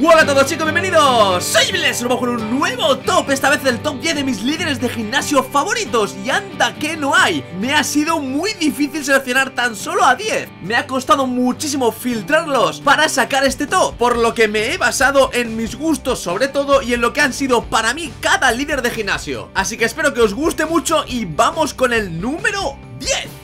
Hola a todos chicos, bienvenidos. Soy Viles, vamos con un nuevo top Esta vez el top 10 de mis líderes de gimnasio favoritos. Y anda que no hay. Me ha sido muy difícil seleccionar tan solo a 10 Me ha costado muchísimo filtrarlos para sacar este top Por lo que me he basado en mis gustos sobre todo Y en lo que han sido para mí cada líder de gimnasio. Así que espero que os guste mucho Y vamos con el número 10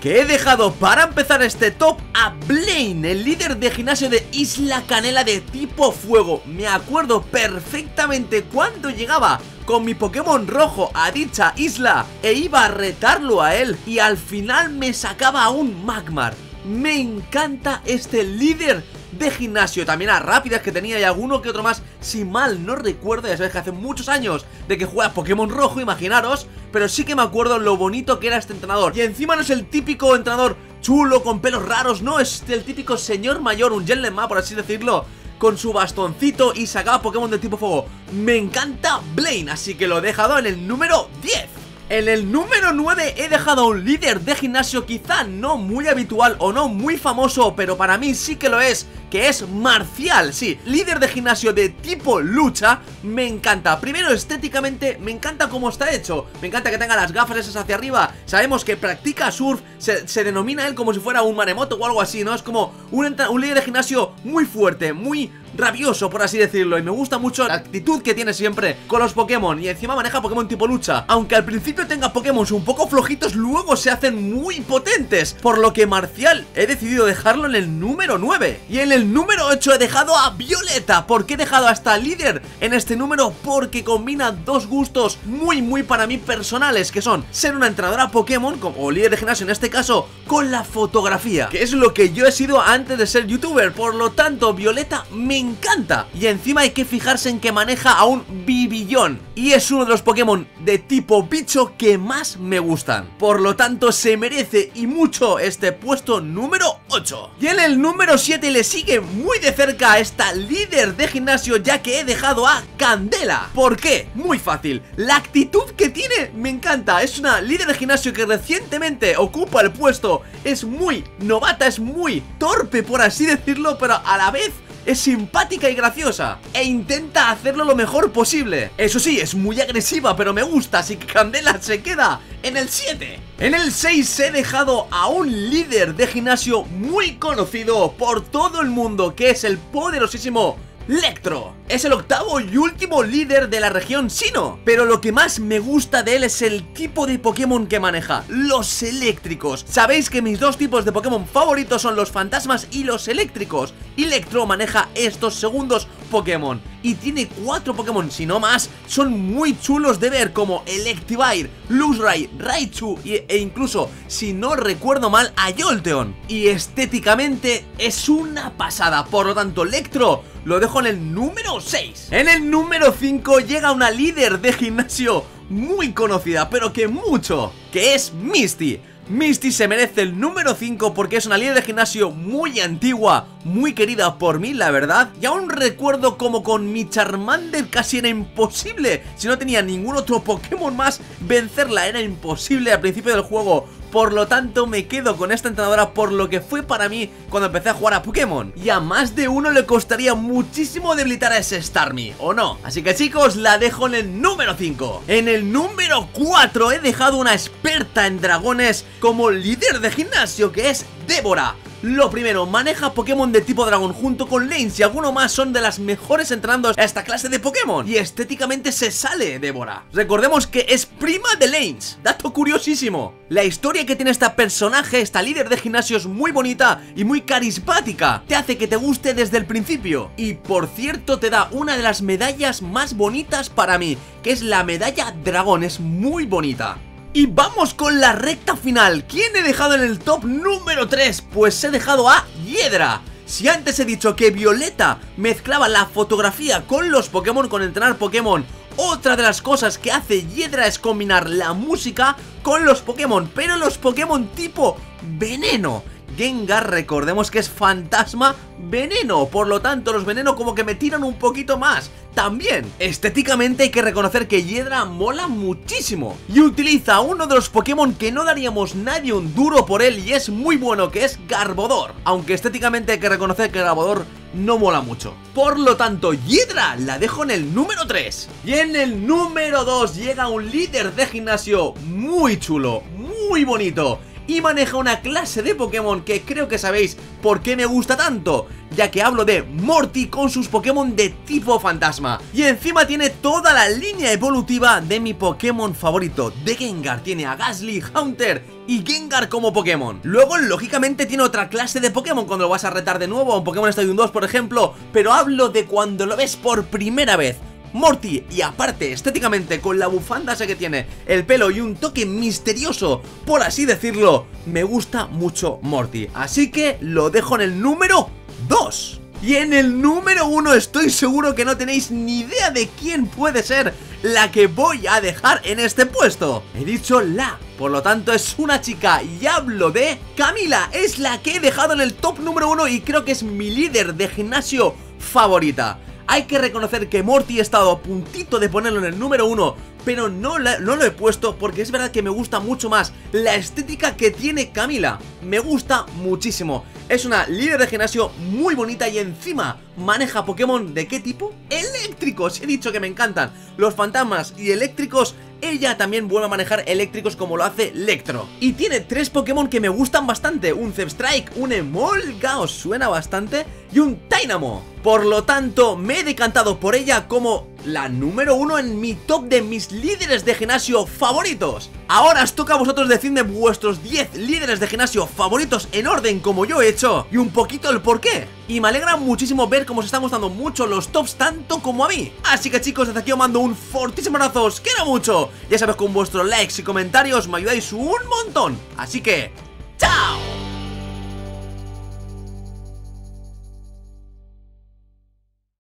Que he dejado para empezar este top a Blaine, el líder de gimnasio de Isla Canela de tipo fuego. Me acuerdo perfectamente cuando llegaba con mi Pokémon rojo a dicha isla E iba a retarlo a él y al final me sacaba a un Magmar. Me encanta este líder de gimnasio. También a rápidas que tenía y alguno que otro más Si mal no recuerdo, ya sabéis que hace muchos años De que juega Pokémon rojo, imaginaros Pero sí que me acuerdo lo bonito que era este entrenador. Y encima no es el típico entrenador chulo con pelos raros No, es el típico señor mayor, un Gentleman por así decirlo con su bastoncito y sacaba Pokémon de tipo fuego. Me encanta Blaine, así que lo he dejado en el número 10 en el número 9 he dejado a un líder de gimnasio quizá no muy habitual o no muy famoso, pero para mí sí que lo es, que es Marcial, sí, líder de gimnasio de tipo lucha, me encanta. Primero estéticamente, me encanta cómo está hecho, me encanta que tenga las gafas esas hacia arriba, sabemos que practica surf, se, denomina él como si fuera un maremoto o algo así, ¿no? Es como un, un líder de gimnasio muy fuerte, muy rabioso, por así decirlo Y me gusta mucho la actitud que tiene siempre con los Pokémon Y encima maneja Pokémon tipo lucha. Aunque al principio tenga Pokémon un poco flojitos Luego se hacen muy potentes Por lo que Marcial he decidido dejarlo en el número 9 Y en el número 8 he dejado a Violeta. ¿Por qué he dejado hasta líder en este número? Porque combina dos gustos muy muy para mí personales Que son ser una entrenadora Pokémon O líder de gimnasio en este caso Con la fotografía Que es lo que yo he sido antes de ser youtuber. Por lo tanto Violeta me encanta Y encima hay que fijarse en que maneja a un Bibillón. Y es uno de los Pokémon de tipo bicho que más me gustan. Por lo tanto se merece y mucho este puesto número 8 Y en el número 7 le sigue muy de cerca a esta líder de gimnasio ya que he dejado a Candela. ¿Por qué? Muy fácil. La actitud que tiene me encanta. Es una líder de gimnasio que recientemente ocupa el puesto. Es muy novata, es muy torpe por así decirlo Pero a la vez es simpática y graciosa e intenta hacerlo lo mejor posible. Eso sí, es muy agresiva, pero me gusta, así que Candela se queda en el 7. En el 6 he dejado a un líder de gimnasio muy conocido por todo el mundo, que es el poderosísimo Lectro Es el octavo y último líder de la región Sino Pero lo que más me gusta de él es el tipo de Pokémon que maneja Los eléctricos. Sabéis que mis dos tipos de Pokémon favoritos son los fantasmas y los eléctricos Y Lectro maneja estos segundos Pokémon. Y tiene cuatro Pokémon, si no más Son muy chulos de ver como Electivire, Luxray, Raichu e incluso, si no recuerdo mal, a Jolteon Y estéticamente es una pasada. Por lo tanto, Lectro lo dejo en el número 6 En el número 5 llega una líder de gimnasio muy conocida, pero que mucho, que es Misty Misty se merece el número 5 porque es una líder de gimnasio muy antigua, muy querida por mí, la verdad. Y aún recuerdo como con mi Charmander casi era imposible, si no tenía ningún otro Pokémon más, vencerla era imposible al principio del juego. Por lo tanto me quedo con esta entrenadora por lo que fue para mí cuando empecé a jugar a Pokémon. Y a más de uno le costaría muchísimo debilitar a ese Starmie, ¿o no? Así que chicos, la dejo en el número 5 En el número 4 he dejado una experta en dragones como líder de gimnasio que es Débora lo primero, maneja Pokémon de tipo dragón junto con Lanes y alguno más son de las mejores entrenando a esta clase de Pokémon. Y estéticamente se sale Débora. Recordemos que es prima de Lanes, dato curiosísimo. La historia que tiene esta personaje, esta líder de gimnasio es muy bonita y muy carismática. Te hace que te guste desde el principio. Y por cierto te da una de las medallas más bonitas para mí Que es la medalla dragón, es muy bonita y vamos con la recta final. ¿Quién he dejado en el top número 3? Pues he dejado a Hiedra. Si antes he dicho que Violeta mezclaba la fotografía con los Pokémon, con entrenar Pokémon Otra de las cosas que hace Hiedra es combinar la música con los Pokémon Pero los Pokémon tipo veneno Gengar recordemos que es fantasma veneno, por lo tanto los venenos como que me tiran un poquito más. También, estéticamente hay que reconocer que Hiedra mola muchísimo y utiliza uno de los Pokémon que no daríamos nadie un duro por él y es muy bueno, que es Garbodor. Aunque estéticamente hay que reconocer que Garbodor no mola mucho. Por lo tanto, Hiedra la dejo en el número 3. Y en el número 2 llega un líder de gimnasio muy chulo, muy bonito y maneja una clase de Pokémon que creo que sabéis por qué me gusta tanto ya que hablo de Morty con sus Pokémon de tipo fantasma. Y encima tiene toda la línea evolutiva de mi Pokémon favorito, de Gengar. Tiene a Gasly, Haunter y Gengar como Pokémon. Luego, lógicamente, tiene otra clase de Pokémon cuando lo vas a retar de nuevo, un Pokémon Stadium 2, por ejemplo. Pero hablo de cuando lo ves por primera vez. Morty y aparte estéticamente con la bufanda esa que tiene, el pelo y un toque misterioso, por así decirlo, me gusta mucho Morty. Así que lo dejo en el número 2. Y en el número 1 estoy seguro que no tenéis ni idea de quién puede ser la que voy a dejar en este puesto. He dicho la, por lo tanto es una chica y hablo de Camila. Es la que he dejado en el top número 1 y creo que es mi líder de gimnasio favorita. Hay que reconocer que Morty he estado a puntito de ponerlo en el número 1 Pero no, no, lo he puesto porque es verdad que me gusta mucho más la estética que tiene Camila. Me gusta muchísimo. Es una líder de gimnasio muy bonita y encima maneja Pokémon ¿de qué tipo? Eléctricos, he dicho que me encantan Los fantasmas y eléctricos. Ella también vuelve a manejar eléctricos como lo hace Electro. Y tiene tres Pokémon que me gustan bastante, un Zepstrike, un Emolga, os suena bastante, y un Dynamo. Por lo tanto, me he decantado por ella como la número uno en mi top de mis líderes de gimnasio favoritos. Ahora os toca a vosotros decirme vuestros 10 líderes de gimnasio favoritos en orden como yo he hecho y un poquito el por qué. Y me alegra muchísimo ver cómo se están gustando mucho los tops tanto como a mí. Así que chicos, desde aquí os mando un fortísimo abrazo, os quiero mucho. Ya sabes, con vuestros likes y comentarios me ayudáis un montón. Así que, ¡chao!